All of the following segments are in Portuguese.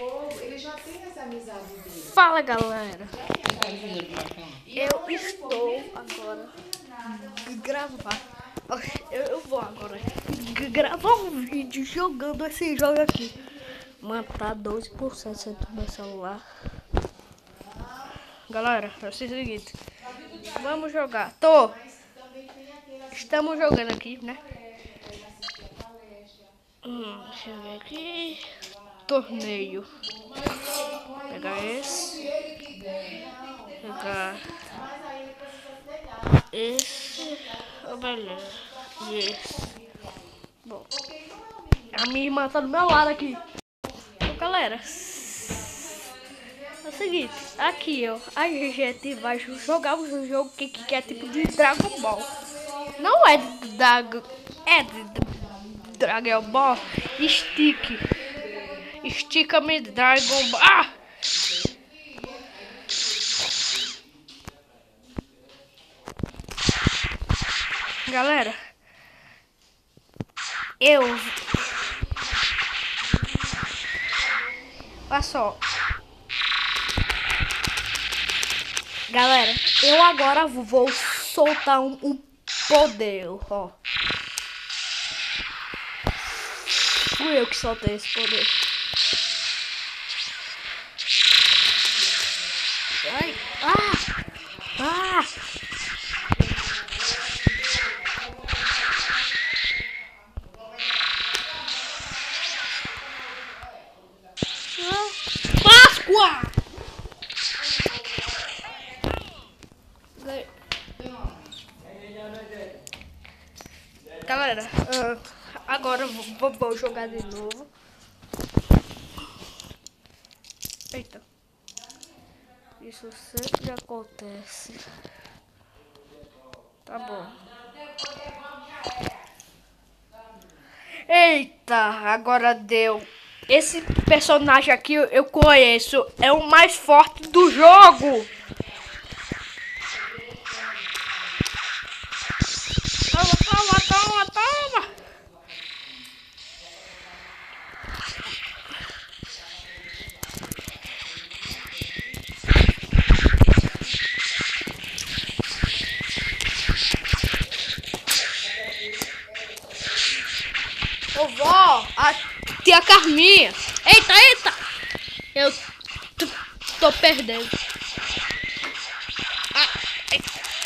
povo, ele já tem essa amizade dele. Fala galera, eu estou agora gravar. Eu, eu vou agora gravar um vídeo jogando esse jogo aqui. Tá 12% do meu celular. Galera, é o seguinte. Vamos jogar. Tô. Estamos jogando aqui, né? Hum, deixa eu ver aqui. Torneio. Pegar esse. Pegar esse. Oh, beleza. E esse. Bom. A minha irmã tá do meu lado aqui. Então, galera. É o seguinte, aqui ó, a gente vai jogar um jogo que, que é tipo de Dragon Ball. Não é de Dragon. É de Dragon Ball Stick. Estica-me Dragon Ball. Ah! Galera, eu. Olha só. Galera, eu agora vou soltar um, um poder, ó. Fui eu que soltei esse poder. Páscoa! Galera, uh, agora vou jogar de novo. Eita. Isso sempre acontece. Tá bom. Eita, agora deu. Esse personagem aqui eu conheço. É o mais forte do jogo. Toma, toma, toma, toma. Ô vó, a tia Carminha. Eita, eita. Eu tô perdendo. Ah,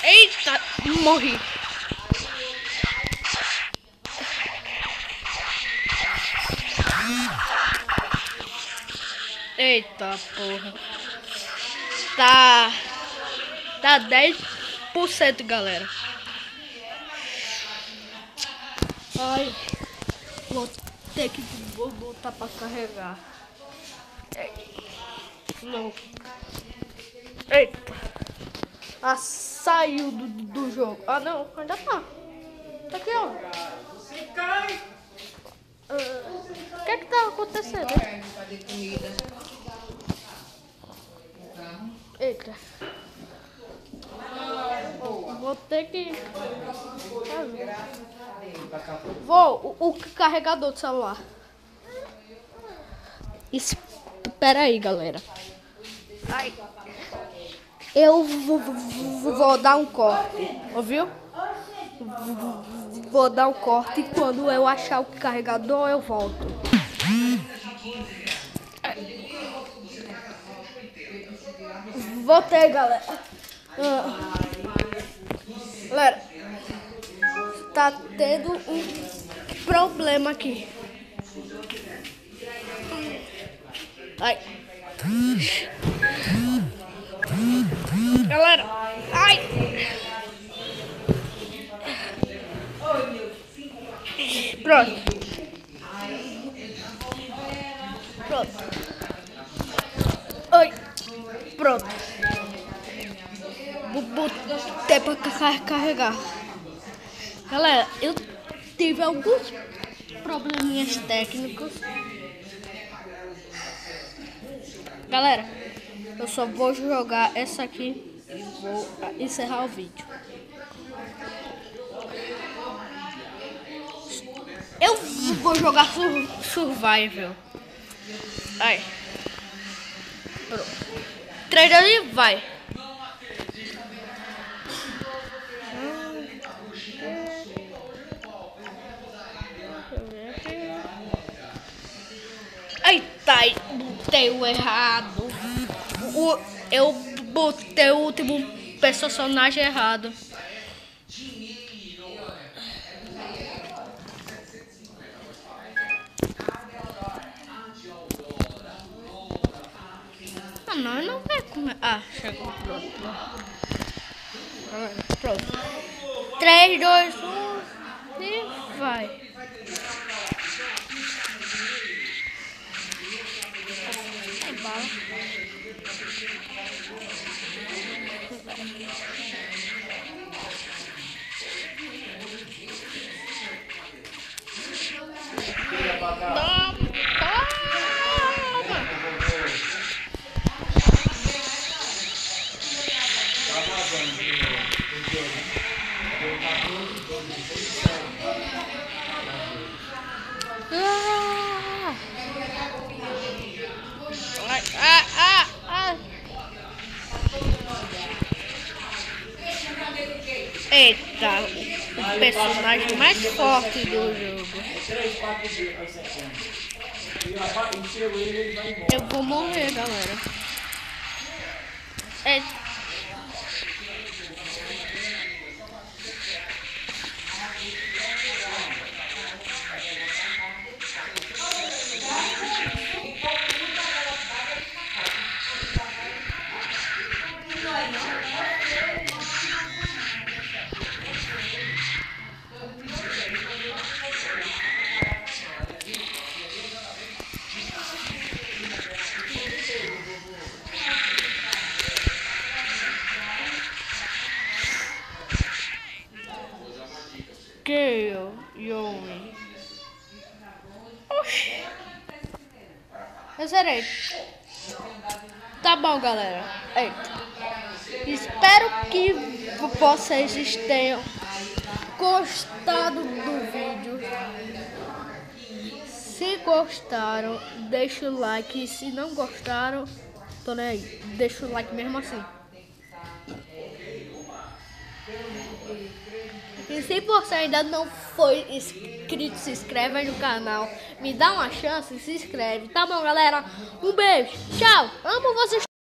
eita, morri. Eita porra. Tá. Tá 10%, galera. Ai. Vou ter que botar pra carregar. Não. Eita. Ah, saiu do, do jogo. Ah, não. Ainda tá. Tá aqui, ó. Você cai! O que que tá acontecendo? fazer comida. Eita. Vou ter que. Vou, o, o carregador do celular. Espera aí, galera. Ai. Eu vou, vou, vou dar um corte, ouviu? Vou dar um corte e quando eu achar o carregador eu volto. Voltei, galera. Ah. Galera, tá tendo um problema aqui. Ai. Galera, ai. Pronto. Pronto. Oi. Pronto. Pra car- carregar. Galera, eu tive alguns probleminhas técnicos. Galera, eu só vou jogar essa aqui e vou encerrar o vídeo. Eu vou jogar sur Survival. Ai. Pronto. 3, 2 e vai. Eita, botei o errado. O, eu botei o último personagem errado. Ah, não, não vai comer. Ah, chegou. Pronto. Pronto. 3, 2, 1 e vai. É bala. Eita, o personagem mais forte do jogo. Eu vou morrer, galera. É. Gale, Yomi. Oxi. Eu zerei. Tá bom, galera. Eita. Espero que vocês tenham gostado do vídeo. Se gostaram, deixa o like. Se não gostaram, tô nem aí. Deixa o like mesmo assim. E se você ainda não foi inscrito, se inscreve aí no canal. Me dá uma chance, se inscreve. Tá bom, galera? Um beijo. Tchau. Amo vocês.